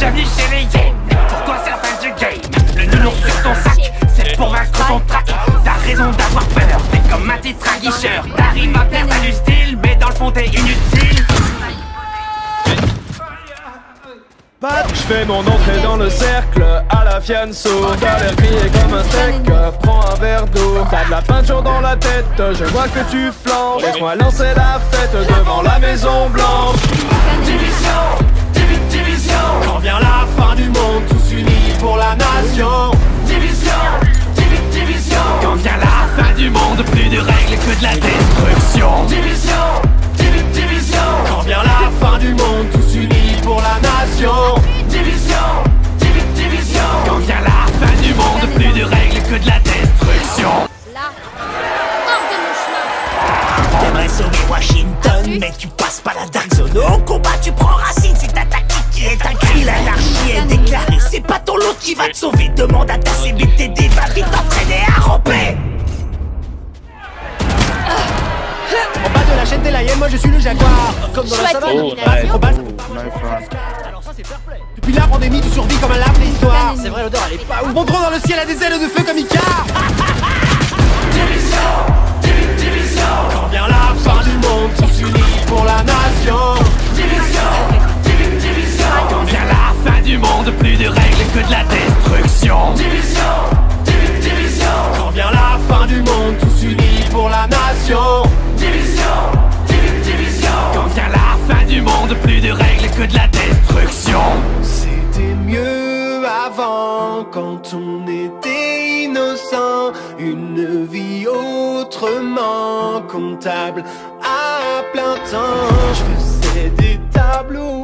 Bienvenue chez les Yens Pour toi c'est la fin du game? Le nounours sur ton sac C'est pour vaincre ton trac. T'as raison d'avoir peur T'es comme un titre guicheur T'arrives à perdre du style Mais dans le fond t'es inutile. Je fais mon entrée dans le cercle. À la fianso T'as l'air grillé comme un steak, prends un verre d'eau T'as de la peinture dans la tête, je vois que tu flanches. Laisse-moi lancer la fête devant la maison blanche de la destruction Division divi- Division Quand vient la fin du monde, tous unis pour la nation Division divi- Division Quand vient la fin du monde Plus de règles que de la destruction Là. Hors de mon chemin. T'aimerais sauver Washington, mais tu passes pas la dark zone. Au combat, tu prends racine, c'est ta tactique qui est un cri. L'anarchie est déclarée, c'est pas ton lot qui va te sauver. Demande à ta CBTD, va vite Lions, moi je suis le jaguar. Comme dans la Chouette. savane, bas, Alors ça c'est fair play. Depuis la pandémie, tu survis comme un lave l'histoire C'est vrai, l'odeur elle est pas ouf. Mon drone dans le ciel a des ailes de feu comme Icar. Division divi- Division Quand vient la fin du monde, tous unis pour la nation. Division divi- Division Quand vient la fin du monde Plus de règles que de la destruction. Division divi- Division Quand vient la fin du monde, tous unis pour la nation quand on était innocent Une vie autrement comptable à plein temps. Je faisais des tableaux